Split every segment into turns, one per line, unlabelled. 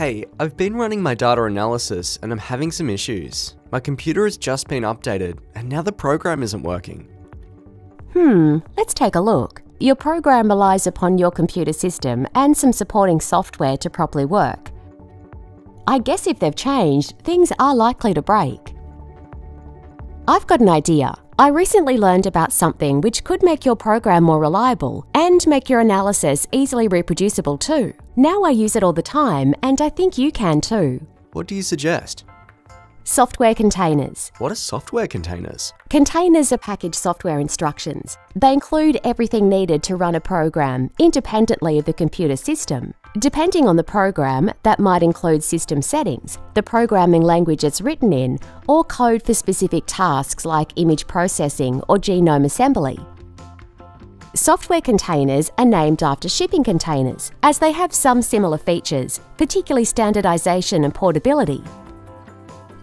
Hey, I've been running my data analysis and I'm having some issues. My computer has just been updated and now the program isn't working.
Hmm, let's take a look. Your program relies upon your computer system and some supporting software to properly work. I guess if they've changed, things are likely to break. I've got an idea. I recently learned about something which could make your program more reliable and make your analysis easily reproducible too. Now I use it all the time and I think you can too.
What do you suggest?
Software containers.
What are software containers?
Containers are packaged software instructions. They include everything needed to run a program independently of the computer system. Depending on the program, that might include system settings, the programming language it's written in, or code for specific tasks like image processing or genome assembly. Software containers are named after shipping containers, as they have some similar features, particularly standardization and portability.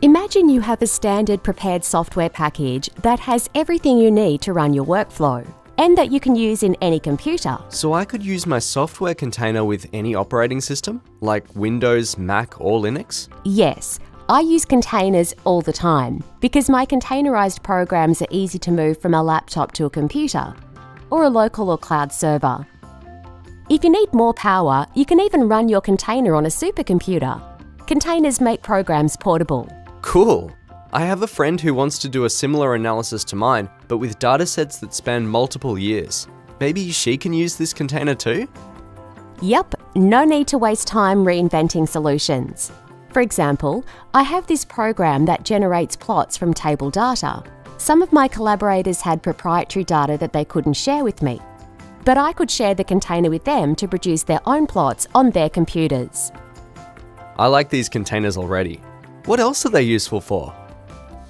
Imagine you have a standard prepared software package that has everything you need to run your workflow and that you can use in any computer.
So I could use my software container with any operating system, like Windows, Mac, or Linux?
Yes, I use containers all the time because my containerized programs are easy to move from a laptop to a computer or a local or cloud server. If you need more power, you can even run your container on a supercomputer. Containers make programs portable.
Cool. I have a friend who wants to do a similar analysis to mine, but with datasets that span multiple years. Maybe she can use this container too?
Yep, no need to waste time reinventing solutions. For example, I have this program that generates plots from table data. Some of my collaborators had proprietary data that they couldn't share with me, but I could share the container with them to produce their own plots on their computers.
I like these containers already. What else are they useful for?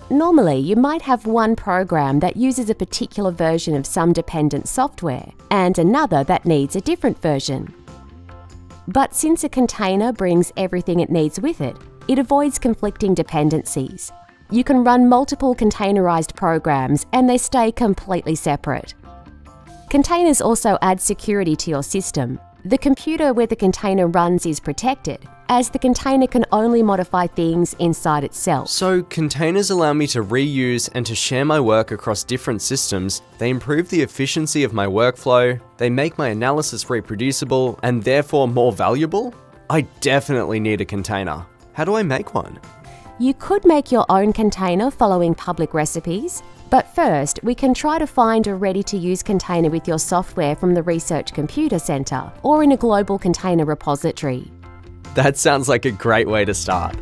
Normally, you might have one program that uses a particular version of some dependent software and another that needs a different version. But since a container brings everything it needs with it, it avoids conflicting dependencies. You can run multiple containerized programs and they stay completely separate. Containers also add security to your system. The computer where the container runs is protected, as the container can only modify things inside itself.
So containers allow me to reuse and to share my work across different systems, they improve the efficiency of my workflow, they make my analysis reproducible and therefore more valuable? I definitely need a container. How do I make one?
You could make your own container following public recipes, but first we can try to find a ready-to-use container with your software from the Research Computer Centre or in a global container repository.
That sounds like a great way to start.